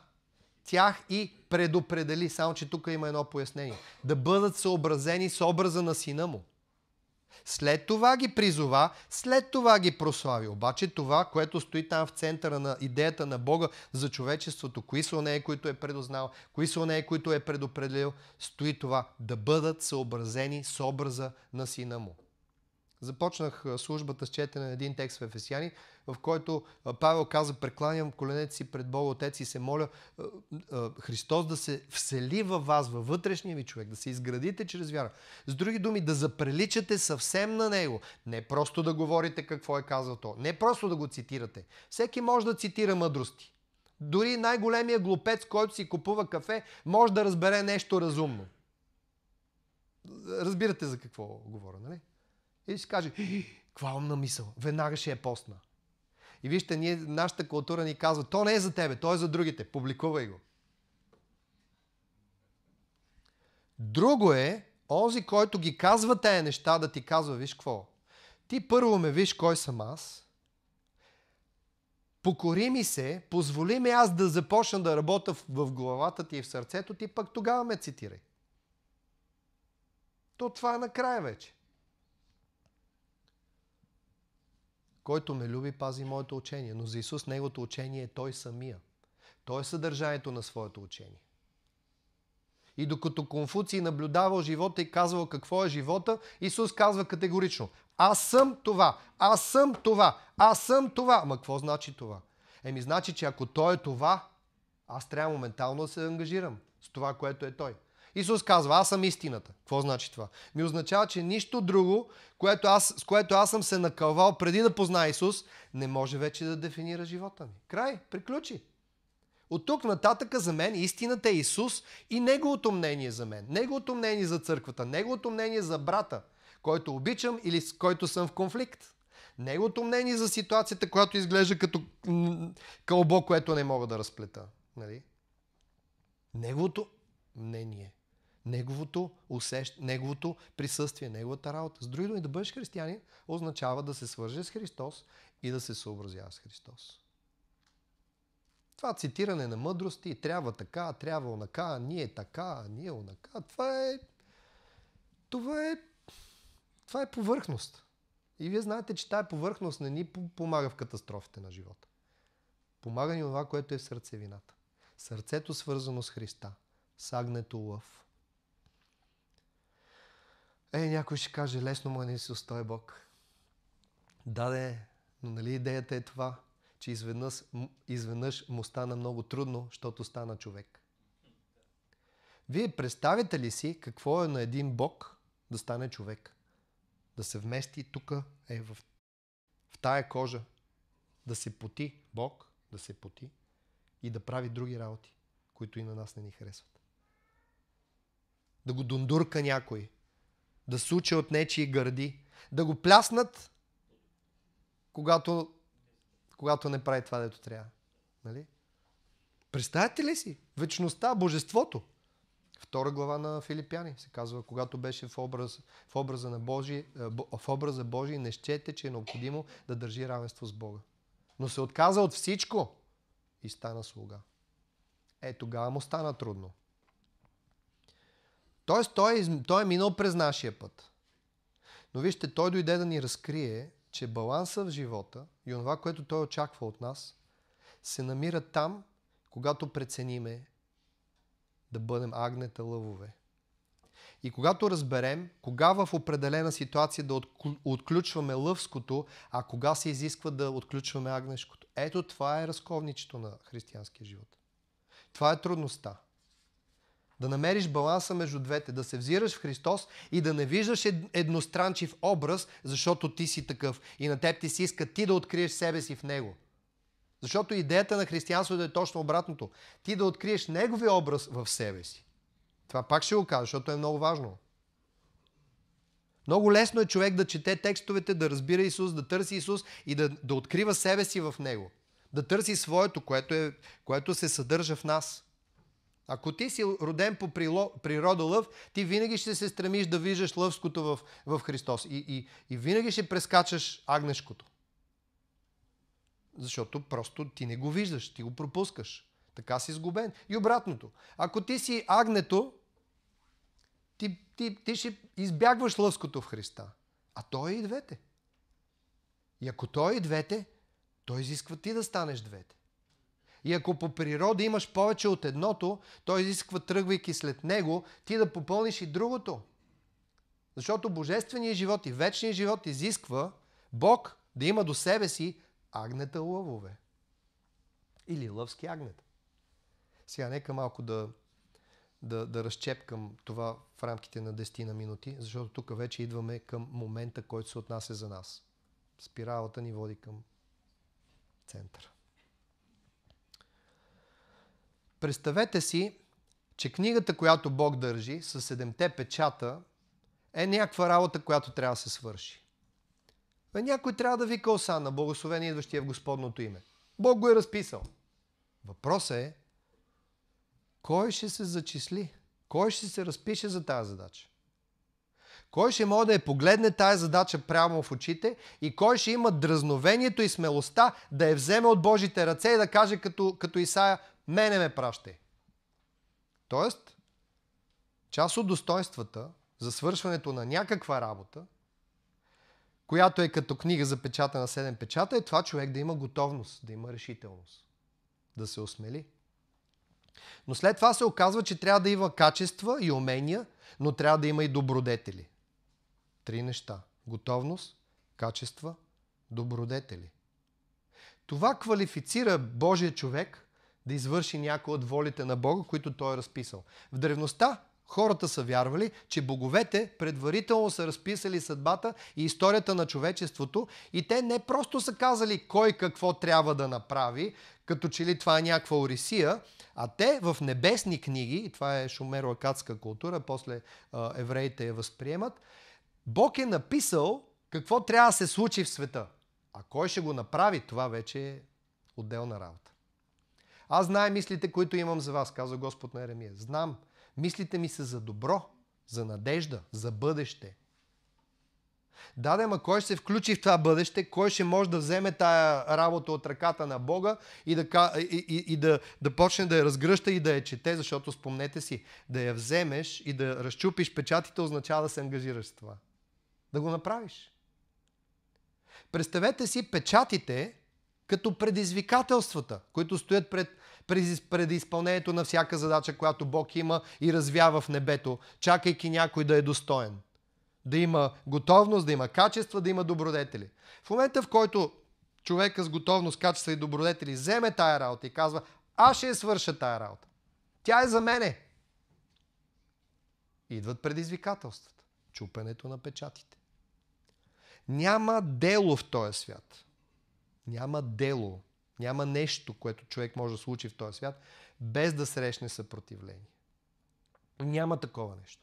[SPEAKER 1] тях и предопредели. Само, че тук има едно пояснение. Да бъдат съобразени с образа на сина му. След това ги призова, след това ги прослави. Обаче това, което стои там в центъра на идеята на Бога за човечеството, кои са онеи, които е предознал, кои са онеи, които е предопределил, стои това да бъдат съобразени с образа на сина му. Започнах службата с четене на един текст в Ефесяни, в който Павел каза, прекланям коленете си пред Бога Отец и се моля Христос да се всели във вас, във вътрешния ви човек, да се изградите чрез вяра. С други думи, да заприличате съвсем на Него. Не просто да говорите какво е казал То, не просто да го цитирате. Всеки може да цитира мъдрости. Дори най-големия глупец, който си купува кафе, може да разбере нещо разумно. Разбирате за какво говоря, нали? И си каже, каква умна мисъл, веднага ще е постна. И вижте, ние, нашата култура ни казва, то не е за тебе, то е за другите, публикувай го. Друго е, онзи, който ги казва тези неща, да ти казва, виж какво, ти първо ме виж кой съм аз, покори ми се, позволи ми аз да започна да работя в главата ти и в сърцето ти, пък тогава ме цитирай. То това е накрая вече. Който ме люби, пази моето учение. Но за Исус Неговото учение е Той самия. Той е съдържанието на своето учение. И докато Конфуций наблюдавал живота и казвал какво е живота, Исус казва категорично Аз съм това, аз съм това, аз съм това. Ама какво значи това? Еми значи, че ако Той е това, аз трябва моментално да се ангажирам с това, което е Той. Исус казва, аз съм истината. Какво значи това? Ми означава, че нищо друго, което аз, с което аз съм се накълвал преди да позная Исус, не може вече да дефинира живота ми. Край, приключи. От тук нататъка за мен истината е Исус и Неговото мнение за мен. Неговото мнение за църквата. Неговото мнение за брата, който обичам или с който съм в конфликт. Неговото мнение за ситуацията, която изглежда като кълбо, което не мога да разплета. Нали? Неговото мнение. Неговото усещане, неговото присъствие, неговата работа. С други думи, да бъдеш християнин означава да се свърже с Христос и да се съобразява с Христос. Това цитиране на мъдрости, трябва така, трябва онака, ние така, ние онака, това е, това е, това е повърхност. И вие знаете, че тая повърхност не ни помага в катастрофите на живота. Помага ни това, което е в сърцевината. Сърцето свързано с Христа. С агнето лъв. Ей, някой ще каже, лесно му не си устои Бог. Да, де, но нали идеята е това, че изведнъж, изведнъж му стана много трудно, защото стана човек. Вие представите ли си какво е на един Бог да стане човек? Да се вмести тук, е в, в тая кожа, да се поти Бог, да се поти и да прави други работи, които и на нас не ни харесват. Да го дундурка някой, да суче от нечии гърди, да го пляснат, когато, когато не прави това, дето трябва. Нали? Представете ли си вечността, божеството? Втора глава на Филипяни се казва, когато беше в, образ, в, образа, на Божий, е, в образа Божий, не щете, че е необходимо да държи равенство с Бога. Но се отказа от всичко и стана слуга. Е, тогава му стана трудно. Тоест, той, е той е минал през нашия път. Но вижте, той дойде да ни разкрие, че баланса в живота и онова, което той очаква от нас, се намира там, когато прецениме да бъдем агнета лъвове. И когато разберем кога в определена ситуация да отключваме лъвското, а кога се изисква да отключваме агнешкото. Ето това е разковничето на християнския живот. Това е трудността. Да намериш баланса между двете, да се взираш в Христос и да не виждаш едностранчив образ, защото ти си такъв и на теб ти си иска ти да откриеш себе си в Него. Защото идеята на християнството е точно обратното. Ти да откриеш Неговия образ в себе си. Това пак ще го кажа, защото е много важно. Много лесно е човек да чете текстовете, да разбира Исус, да търси Исус и да, да открива себе си в Него. Да търси своето, което, е, което се съдържа в нас. Ако ти си роден по природа лъв, ти винаги ще се стремиш да виждаш лъвското в, в Христос. И, и, и винаги ще прескачаш агнешкото. Защото просто ти не го виждаш, ти го пропускаш. Така си сгубен. И обратното. Ако ти си агнето, ти, ти, ти ще избягваш лъвското в Христа. А той е и двете. И ако той е и двете, той изисква ти да станеш двете. И ако по природа имаш повече от едното, той изисква, тръгвайки след него, ти да попълниш и другото. Защото божественият живот и вечният живот изисква Бог да има до себе си агнета лъвове. Или лъвски агнет. Сега нека малко да, да, да разчепкам това в рамките на 10 на минути, защото тук вече идваме към момента, който се отнася за нас. Спиралата ни води към центъра. Представете си, че книгата, която Бог държи, с седемте печата, е някаква работа, която трябва да се свърши. Бе, някой трябва да вика Осана, благословение идващия в Господното име. Бог го е разписал. Въпросът е, кой ще се зачисли? Кой ще се разпише за тази задача? Кой ще може да я погледне тази задача прямо в очите и кой ще има дразновението и смелостта да я вземе от Божите ръце и да каже като, като Исаия, мене ме пращай. Тоест, част от достоинствата за свършването на някаква работа, която е като книга за печата на 7 печата, е това човек да има готовност, да има решителност, да се осмели. Но след това се оказва, че трябва да има качества и умения, но трябва да има и добродетели. Три неща. Готовност, качества, добродетели. Това квалифицира Божия човек да извърши някои от волите на Бога, които той е разписал. В древността Хората са вярвали, че боговете предварително са разписали съдбата и историята на човечеството и те не просто са казали кой какво трябва да направи, като че ли това е някаква орисия, а те в небесни книги, и това е шумеро-акадска култура, после а, евреите я възприемат, Бог е написал какво трябва да се случи в света. А кой ще го направи, това вече е отделна работа. Аз знае мислите, които имам за вас, каза Господ на Еремия. Знам. Мислите ми са за добро, за надежда, за бъдеще. Да, да, ма кой ще се включи в това бъдеще, кой ще може да вземе тая работа от ръката на Бога и, да, и, и, и да, да почне да я разгръща и да я чете, защото спомнете си, да я вземеш и да разчупиш печатите означава да се ангажираш с това. Да го направиш. Представете си печатите като предизвикателствата, които стоят пред, пред изпълнението на всяка задача, която Бог има и развява в небето, чакайки някой да е достоен. Да има готовност, да има качества, да има добродетели. В момента, в който човека с готовност, качества и добродетели вземе тая работа и казва, аз ще я свърша тая работа. Тя е за мене. Идват предизвикателствата. Чупенето на печатите. Няма дело в този свят. Няма дело. Няма нещо, което човек може да случи в този свят, без да срещне съпротивление. Няма такова нещо.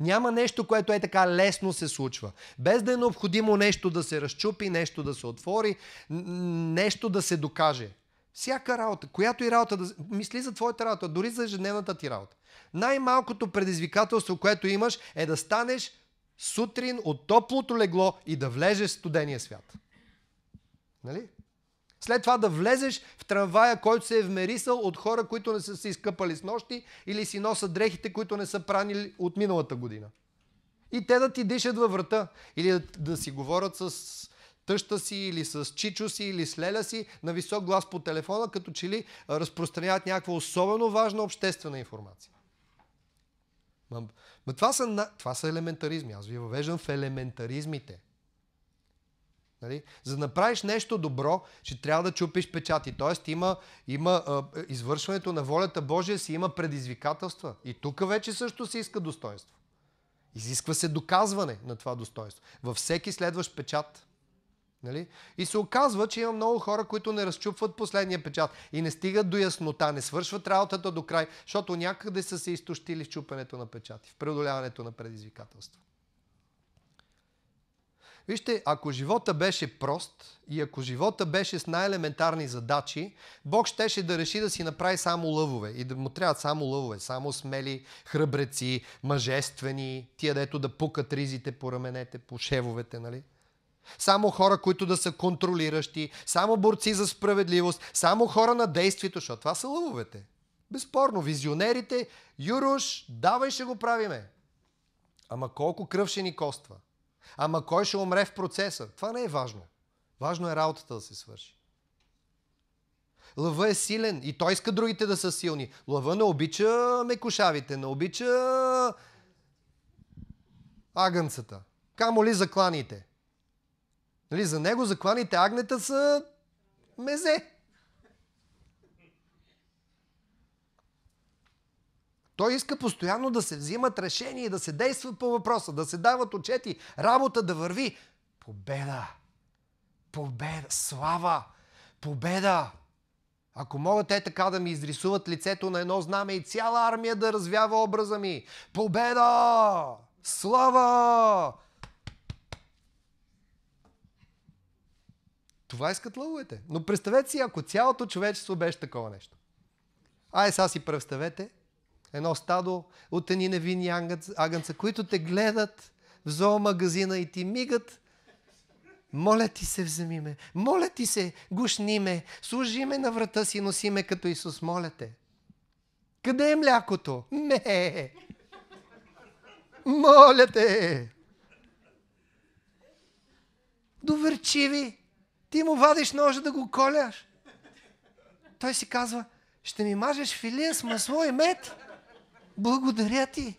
[SPEAKER 1] Няма нещо, което е така лесно се случва. Без да е необходимо нещо да се разчупи, нещо да се отвори, нещо да се докаже. Всяка работа, която и работа да... Мисли за твоята работа, дори за ежедневната ти работа. Най-малкото предизвикателство, което имаш, е да станеш сутрин от топлото легло и да влезеш в студения свят. Нали? След това да влезеш в трамвая, който се е вмерисал от хора, които не са се изкъпали с нощи или си носят дрехите, които не са пранили от миналата година. И те да ти дишат във врата. Или да, да си говорят с тъща си или с чичо си или с леля си на висок глас по телефона, като че ли разпространяват някаква особено важна обществена информация. Ма, ма това, са, това са елементаризми. Аз ви въвеждам в елементаризмите. Нали? За да направиш нещо добро, ще трябва да чупиш печати. Тоест има, има а, извършването на волята Божия си има предизвикателства. И тук вече също се иска достоинство. Изисква се доказване на това достоинство. Във всеки следващ печат. Нали? И се оказва, че има много хора, които не разчупват последния печат и не стигат до яснота, не свършват работата до край, защото някъде са се изтощили в чупенето на печати, в преодоляването на предизвикателства. Вижте, ако живота беше прост и ако живота беше с най-елементарни задачи, Бог щеше да реши да си направи само лъвове и да му трябват само лъвове, само смели храбреци, мъжествени, тия дето да пукат ризите по раменете, по шевовете, нали? Само хора, които да са контролиращи, само борци за справедливост, само хора на действието, защото това са лъвовете. Безспорно, визионерите, Юруш, давай ще го правиме. Ама колко кръв ще ни коства? Ама кой ще умре в процеса? Това не е важно. Важно е работата да се свърши. Лъва е силен и той иска другите да са силни. Лъва не обича мекошавите, не обича агънцата. Камо ли закланите? Нали, за него закланите агнета са мезе. Той иска постоянно да се взимат решения и да се действа по въпроса, да се дават отчети, работа да върви. Победа! Победа! Слава! Победа! Ако могат те така да ми изрисуват лицето на едно знаме и цяла армия да развява образа ми. Победа! Слава! Това искат лъвовете. Но представете си, ако цялото човечество беше такова нещо. Ай, сега си представете, едно стадо от едни невинни агънца, които те гледат в зоомагазина и ти мигат. Моля ти се, вземи ме. Моля ти се, гушни ме. Служи ме на врата си, носи ме като Исус. Моля те. Къде е млякото? Не. Моля те. Доверчиви. Ти му вадиш ножа да го коляш. Той си казва, ще ми мажеш филия с масло и мед. Благодаря ти.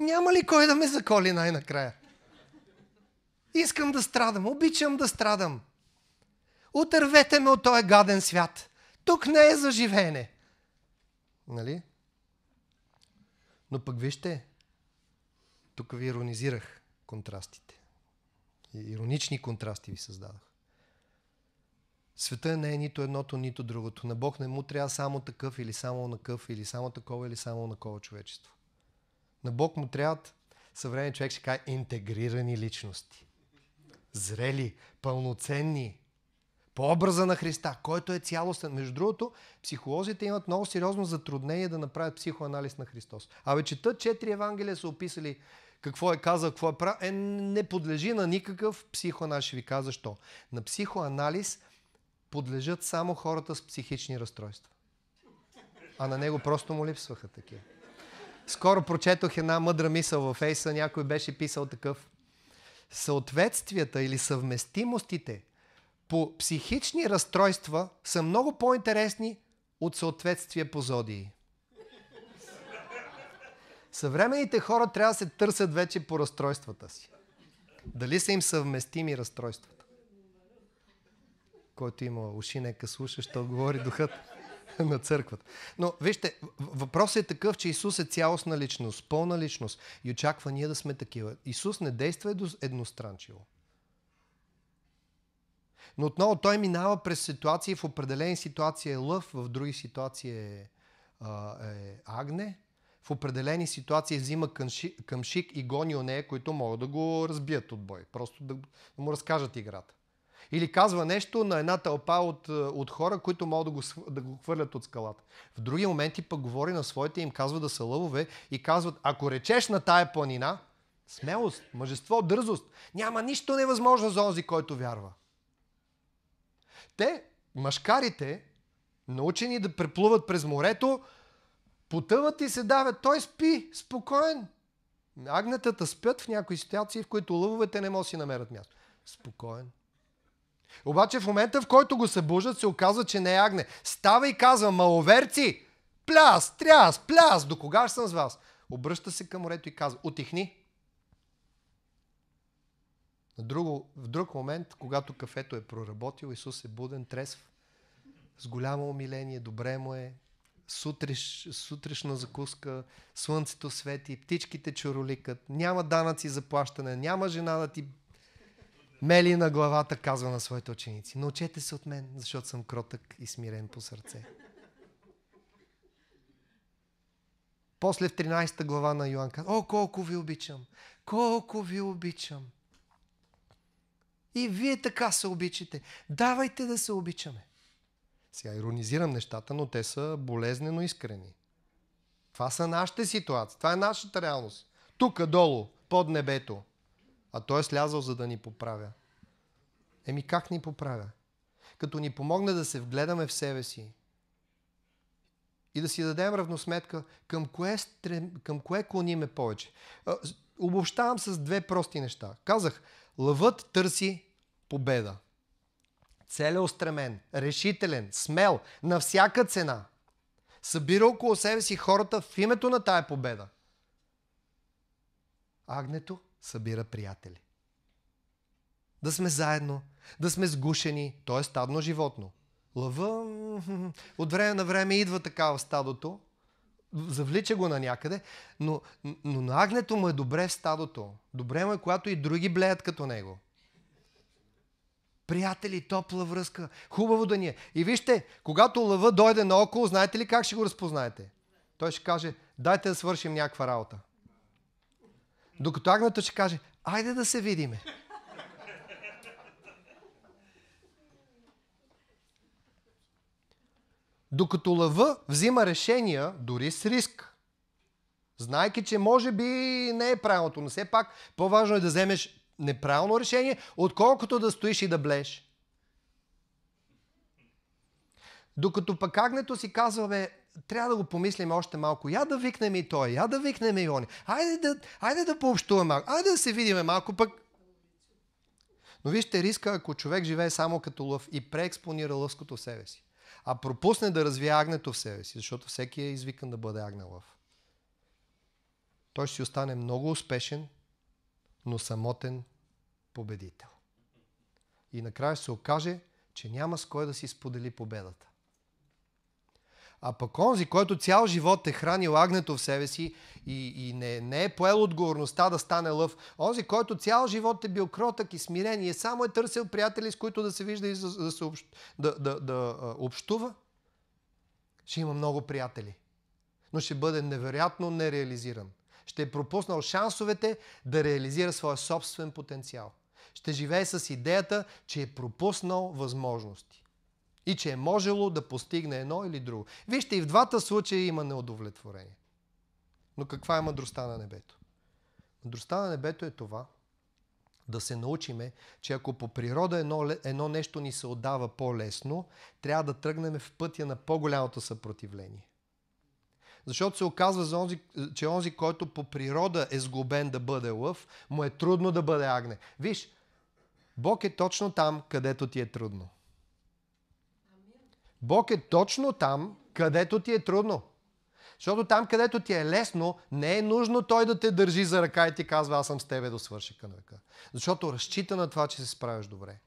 [SPEAKER 1] Няма ли кой да ме заколи най-накрая? Искам да страдам, обичам да страдам. Отървете ме от този гаден свят. Тук не е за живеене. Нали? Но пък вижте, тук ви иронизирах контрастите. Иронични контрасти ви създадах. Света не е нито едното, нито другото. На Бог не му трябва само такъв или само накъв, или само такова, или само накова човечество. На Бог му трябват, съвременен човек ще каже, интегрирани личности. Зрели, пълноценни, по образа на Христа, който е цялостен. Между другото, психолозите имат много сериозно затруднение да направят психоанализ на Христос. Абе, четат четири евангелия са описали какво е казал, какво е правил, е, не подлежи на никакъв психоанализ. Ще ви кажа защо. На психоанализ подлежат само хората с психични разстройства. А на него просто му липсваха такива. Скоро прочетох една мъдра мисъл във Фейса, някой беше писал такъв. Съответствията или съвместимостите по психични разстройства са много по-интересни от съответствия по зодии. Съвременните хора трябва да се търсят вече по разстройствата си. Дали са им съвместими разстройствата? Който има уши, нека слуша, що говори духът [laughs] на църквата. Но вижте, въпросът е такъв, че Исус е цялостна личност, пълна личност и очаква ние да сме такива. Исус не действа едностранчиво. Но отново той минава през ситуации, в определени ситуации е лъв, в други ситуации е, е агне, в определени ситуации взима къмшик, и гони нея, които могат да го разбият от бой. Просто да му разкажат играта. Или казва нещо на една тълпа от, от хора, които могат да го, да го хвърлят от скалата. В други моменти пък говори на своите и им казва да са лъвове и казват, ако речеш на тая планина, смелост, мъжество, дързост, няма нищо невъзможно за онзи, който вярва. Те, машкарите, научени да преплуват през морето, потъват и се давят. Той спи, спокоен. Агнетата спят в някои ситуации, в които лъвовете не могат да си намерят място. Спокоен. Обаче в момента, в който го събуждат, се оказва, че не е агне. Става и казва, маловерци, пляс, тряс, пляс, до кога ще съм с вас? Обръща се към морето и казва, отихни. На друго, в друг момент, когато кафето е проработил, Исус е буден, трезв, с голямо умиление, добре му е, сутриш, сутрешна закуска, слънцето свети, птичките чороликат, няма данъци за плащане, няма жена да ти мели на главата, казва на своите ученици. Научете се от мен, защото съм кротък и смирен по сърце. После в 13 глава на Йоан казва, о, колко ви обичам, колко ви обичам. И вие така се обичате. Давайте да се обичаме. Сега иронизирам нещата, но те са болезнено искрени. Това са нашите ситуации. Това е нашата реалност. Тук долу, под небето. А той е слязал, за да ни поправя. Еми как ни поправя? Като ни помогне да се вгледаме в себе си и да си дадем равносметка към кое, стрем, към кое клониме повече. Обобщавам с две прости неща. Казах, лъвът търси победа. Целеустремен, решителен, смел, на всяка цена. Събира около себе си хората в името на тая победа. Агнето събира приятели. Да сме заедно, да сме сгушени, то е стадно животно. Лъва [laughs] от време на време идва така в стадото, завлича го на някъде, но, но на агнето му е добре в стадото. Добре му е, когато и други блеят като него. Приятели, топла връзка. Хубаво да ни е. И вижте, когато лъва дойде наоколо, знаете ли как ще го разпознаете? Той ще каже, дайте да свършим някаква работа. Докато агнето ще каже, айде да се видиме. Докато лъва взима решения, дори с риск, знайки, че може би не е правилното, но все пак по-важно е да вземеш неправилно решение, отколкото да стоиш и да блеш. Докато пък агнето си казва, бе, трябва да го помислим още малко. Я да викнем и той, я да викнем и они. Айде да, айде да пообщуваме малко, айде да се видиме малко пък. Но вижте риска, ако човек живее само като лъв и преекспонира лъвското в себе си, а пропусне да развие агнето в себе си, защото всеки е извикан да бъде агне лъв. Той ще си остане много успешен, но самотен победител. И накрая се окаже, че няма с кой да си сподели победата. А пък онзи, който цял живот е хранил агнето в себе си и, и не, не е поел отговорността да стане лъв, онзи, който цял живот е бил кротък и смирен и е само е търсил приятели, с които да се вижда и да, се да, да, да общува, ще има много приятели. Но ще бъде невероятно нереализиран. Ще е пропуснал шансовете да реализира своя собствен потенциал. Ще живее с идеята, че е пропуснал възможности и че е можело да постигне едно или друго. Вижте, и в двата случая има неудовлетворение. Но каква е мъдростта на небето? Мъдростта на небето е това, да се научиме, че ако по природа едно, едно нещо ни се отдава по-лесно, трябва да тръгнем в пътя на по-голямото съпротивление. Защото се оказва, онзи, че онзи, който по природа е сглобен да бъде лъв, му е трудно да бъде агне. Виж, Бог е точно там, където ти е трудно. Бог е точно там, където ти е трудно. Защото там, където ти е лесно, не е нужно той да те държи за ръка и ти казва, аз съм с тебе до свършика на века. Защото разчита на това, че се справиш добре.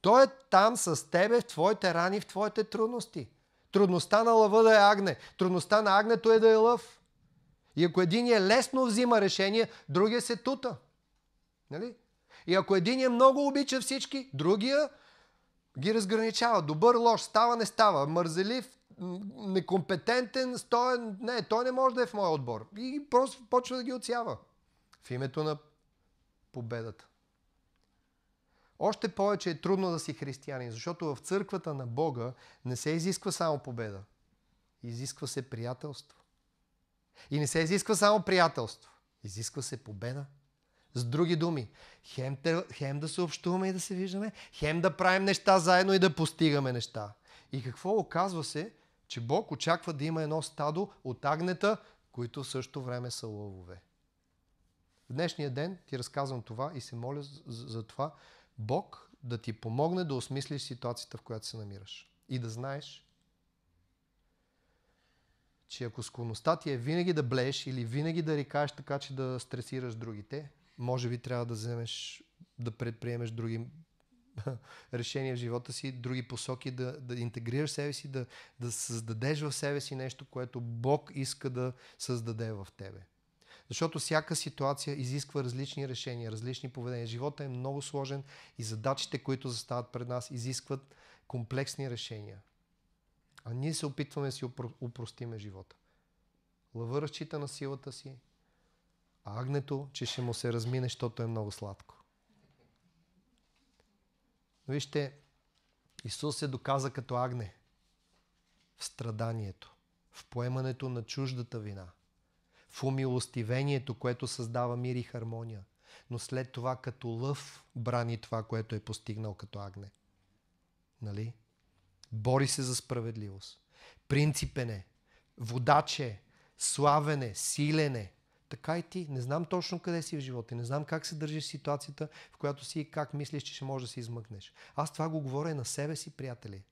[SPEAKER 1] Той е там с тебе в твоите рани, в твоите трудности. Трудността на лъва да е агне. Трудността на агнето е да е лъв. И ако един е лесно взима решение, другия се тута. Нали? И ако един е много обича всички, другия ги разграничава. Добър, лош, става, не става. Мързелив, некомпетентен, стоен. Не, той не може да е в моя отбор. И просто почва да ги отсява. В името на победата. Още повече е трудно да си християнин, защото в църквата на Бога не се изисква само победа. Изисква се приятелство. И не се изисква само приятелство. Изисква се победа. С други думи, хем, хем да се общуваме и да се виждаме, хем да правим неща заедно и да постигаме неща. И какво оказва се, че Бог очаква да има едно стадо от агнета, които в същото време са лъвове. В днешния ден ти разказвам това и се моля за, за това Бог да ти помогне да осмислиш ситуацията, в която се намираш. И да знаеш, че ако склонността ти е винаги да блееш или винаги да рекаеш така, че да стресираш другите, може би трябва да вземеш, да предприемеш други [laughs] решения в живота си, други посоки, да, да интегрираш себе си, да, да създадеш в себе си нещо, което Бог иска да създаде в тебе. Защото всяка ситуация изисква различни решения, различни поведения. Живота е много сложен и задачите, които застават пред нас, изискват комплексни решения. А ние се опитваме да си упростиме живота. Лъва разчита на силата си, а агнето, че ще му се размине, защото е много сладко. Вижте, Исус се доказа като агне в страданието, в поемането на чуждата вина, в умилостивението, което създава мир и хармония, но след това като лъв брани това, което е постигнал като агне. Нали? Бори се за справедливост. Принципен е, водаче, славене, силене, така и ти. Не знам точно къде си в живота. Не знам как се държиш ситуацията, в която си и как мислиш, че ще можеш да се измъкнеш. Аз това го говоря на себе си, приятели.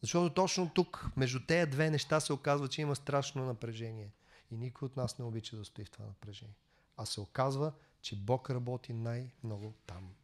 [SPEAKER 1] Защото точно тук, между тези две неща, се оказва, че има страшно напрежение. И никой от нас не обича да стои в това напрежение. А се оказва, че Бог работи най-много там.